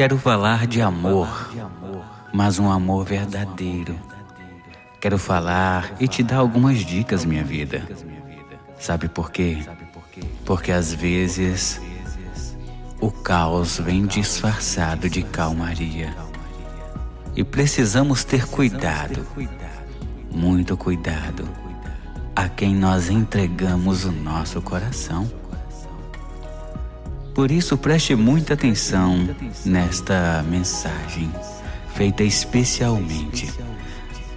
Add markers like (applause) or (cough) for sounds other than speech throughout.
Quero falar de amor, mas um amor verdadeiro. Quero falar e te dar algumas dicas, minha vida. Sabe por quê? Porque às vezes o caos vem disfarçado de calmaria. E precisamos ter cuidado, muito cuidado, a quem nós entregamos o nosso coração. Por isso, preste muita atenção nesta mensagem, feita especialmente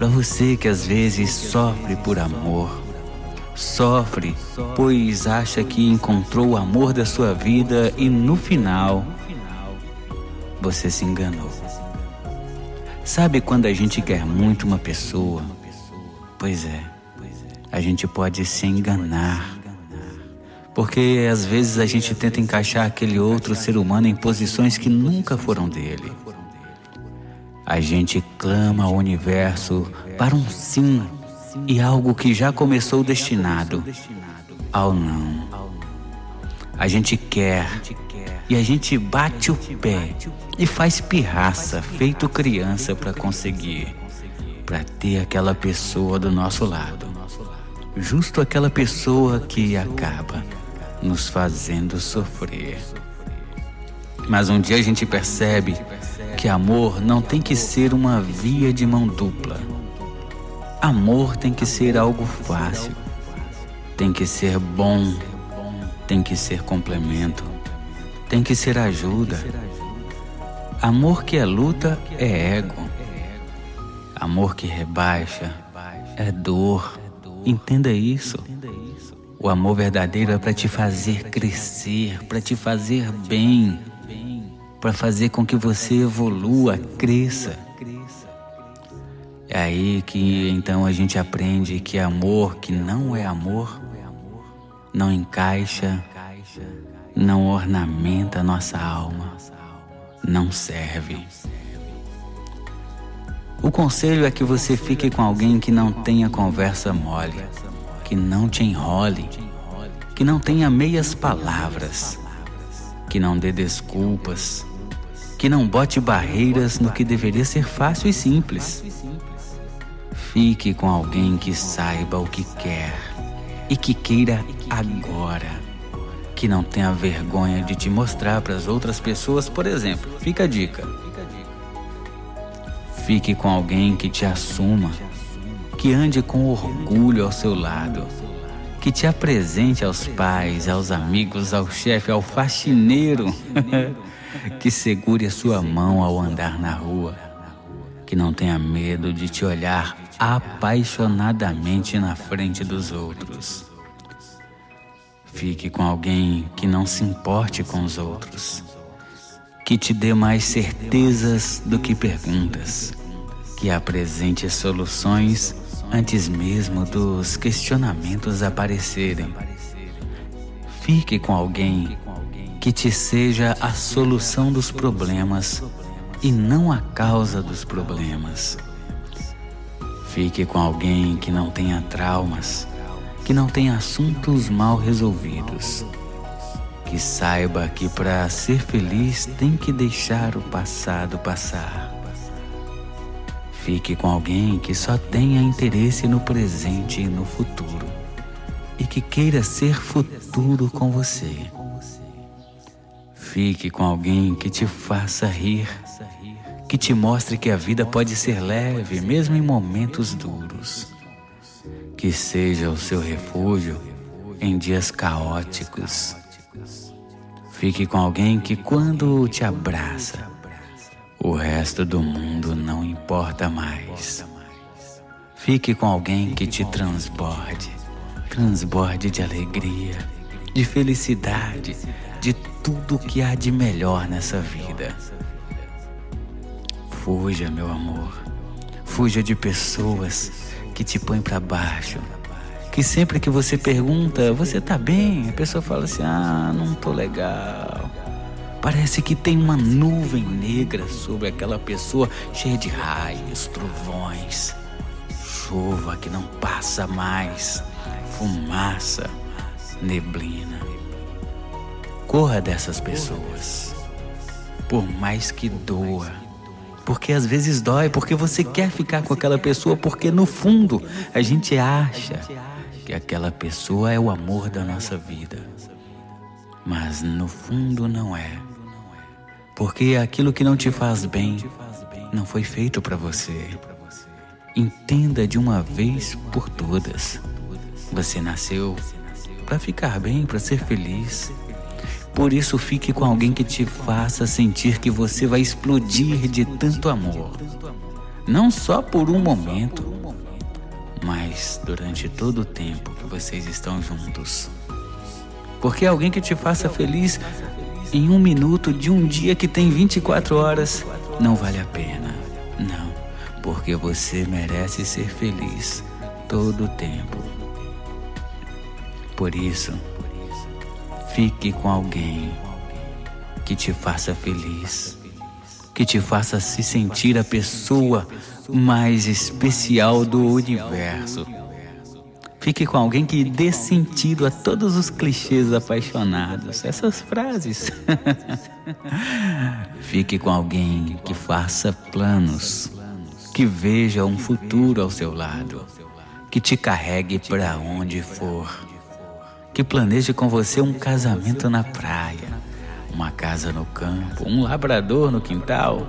para você que às vezes sofre por amor, sofre pois acha que encontrou o amor da sua vida e no final você se enganou. Sabe quando a gente quer muito uma pessoa? Pois é, a gente pode se enganar porque às vezes a gente tenta encaixar aquele outro ser humano em posições que nunca foram dele. A gente clama ao universo para um sim e algo que já começou destinado ao não. A gente quer e a gente bate o pé e faz pirraça, feito criança para conseguir, para ter aquela pessoa do nosso lado. Justo aquela pessoa que acaba nos fazendo sofrer. Mas um dia a gente percebe que amor não tem que ser uma via de mão dupla. Amor tem que ser algo fácil, tem que ser bom, tem que ser complemento, tem que ser ajuda. Amor que é luta é ego. Amor que rebaixa é dor. Entenda isso. O amor verdadeiro é para te fazer crescer, para te fazer bem, para fazer com que você evolua, cresça. É aí que então a gente aprende que amor que não é amor não encaixa, não ornamenta a nossa alma, não serve. O conselho é que você fique com alguém que não tenha conversa mole que não te enrole, que não tenha meias palavras, que não dê desculpas, que não bote barreiras no que deveria ser fácil e simples. Fique com alguém que saiba o que quer e que queira agora. Que não tenha vergonha de te mostrar para as outras pessoas, por exemplo. Fica a dica. Fique com alguém que te assuma que ande com orgulho ao seu lado, que te apresente aos pais, aos amigos, ao chefe, ao faxineiro, (laughs) que segure a sua mão ao andar na rua, que não tenha medo de te olhar apaixonadamente na frente dos outros. Fique com alguém que não se importe com os outros, que te dê mais certezas do que perguntas, que apresente soluções antes mesmo dos questionamentos aparecerem. Fique com alguém que te seja a solução dos problemas e não a causa dos problemas. Fique com alguém que não tenha traumas, que não tenha assuntos mal resolvidos. Que saiba que para ser feliz tem que deixar o passado passar Fique com alguém que só tenha interesse no presente e no futuro e que queira ser futuro com você. Fique com alguém que te faça rir, que te mostre que a vida pode ser leve mesmo em momentos duros. Que seja o seu refúgio em dias caóticos. Fique com alguém que, quando te abraça, o resto do mundo não importa mais. Fique com alguém que te transborde, transborde de alegria, de felicidade, de tudo que há de melhor nessa vida. Fuja, meu amor. Fuja de pessoas que te põem para baixo. Que sempre que você pergunta, você tá bem? A pessoa fala assim: "Ah, não tô legal". Parece que tem uma nuvem negra sobre aquela pessoa, cheia de raios, trovões, chuva que não passa mais, fumaça, neblina. Corra dessas pessoas, por mais que doa. Porque às vezes dói, porque você quer ficar com aquela pessoa, porque no fundo a gente acha que aquela pessoa é o amor da nossa vida. Mas no fundo não é. Porque aquilo que não te faz bem não foi feito para você. Entenda de uma vez por todas. Você nasceu para ficar bem, para ser feliz. Por isso, fique com alguém que te faça sentir que você vai explodir de tanto amor. Não só por um momento, mas durante todo o tempo que vocês estão juntos. Porque alguém que te faça feliz em um minuto de um dia que tem 24 horas não vale a pena. Não, porque você merece ser feliz todo o tempo. Por isso, fique com alguém que te faça feliz, que te faça se sentir a pessoa mais especial do universo. Fique com alguém que dê sentido a todos os clichês apaixonados, essas frases. (laughs) Fique com alguém que faça planos, que veja um futuro ao seu lado, que te carregue para onde for, que planeje com você um casamento na praia, uma casa no campo, um labrador no quintal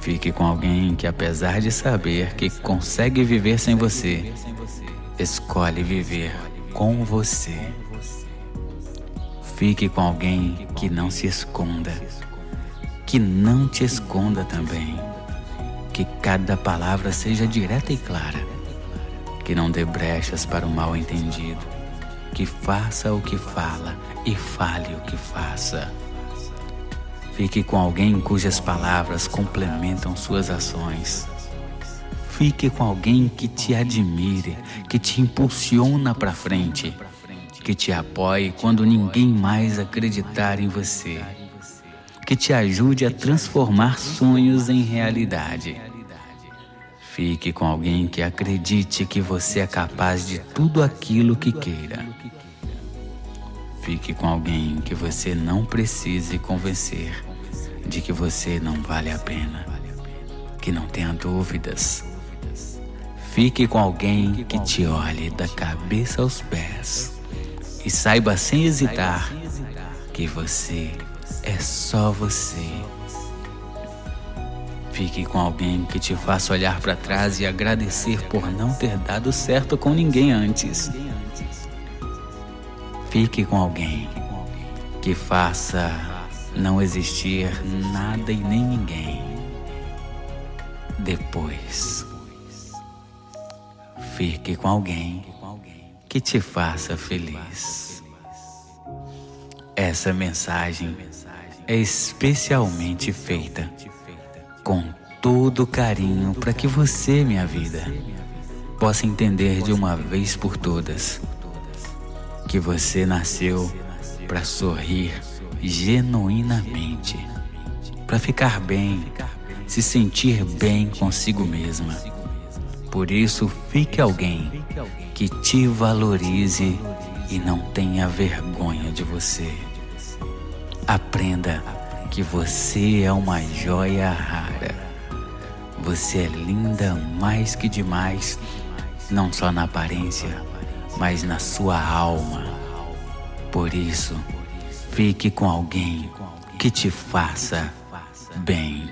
Fique com alguém que, apesar de saber que consegue viver sem você, escolhe viver com você. Fique com alguém que não se esconda, que não te esconda também. Que cada palavra seja direta e clara, que não dê brechas para o mal entendido, que faça o que fala e fale o que faça. Fique com alguém cujas palavras complementam suas ações. Fique com alguém que te admire, que te impulsiona para frente, que te apoie quando ninguém mais acreditar em você, que te ajude a transformar sonhos em realidade. Fique com alguém que acredite que você é capaz de tudo aquilo que queira. Fique com alguém que você não precise convencer de que você não vale a pena, que não tenha dúvidas. Fique com alguém que te olhe da cabeça aos pés e saiba sem hesitar que você é só você. Fique com alguém que te faça olhar para trás e agradecer por não ter dado certo com ninguém antes. Fique com alguém que faça não existir nada e nem ninguém. Depois, fique com alguém que te faça feliz. Essa mensagem é especialmente feita com todo carinho para que você, minha vida, possa entender de uma vez por todas que você nasceu para sorrir genuinamente, para ficar bem, se sentir bem consigo mesma. Por isso, fique alguém que te valorize e não tenha vergonha de você. Aprenda que você é uma joia rara. Você é linda mais que demais, não só na aparência, mas na sua alma. Por isso, Fique com alguém que te faça bem.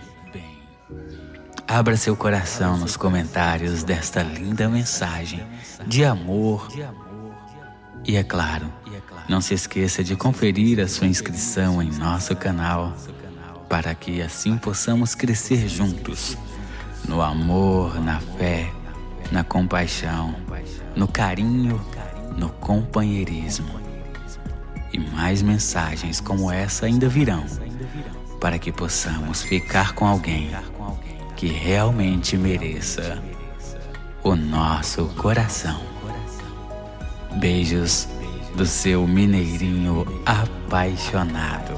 Abra seu coração nos comentários desta linda mensagem de amor. E é claro, não se esqueça de conferir a sua inscrição em nosso canal para que assim possamos crescer juntos no amor, na fé, na compaixão, no carinho, no companheirismo e mais mensagens como essa ainda virão, para que possamos ficar com alguém que realmente mereça o nosso coração. Beijos do seu mineirinho apaixonado.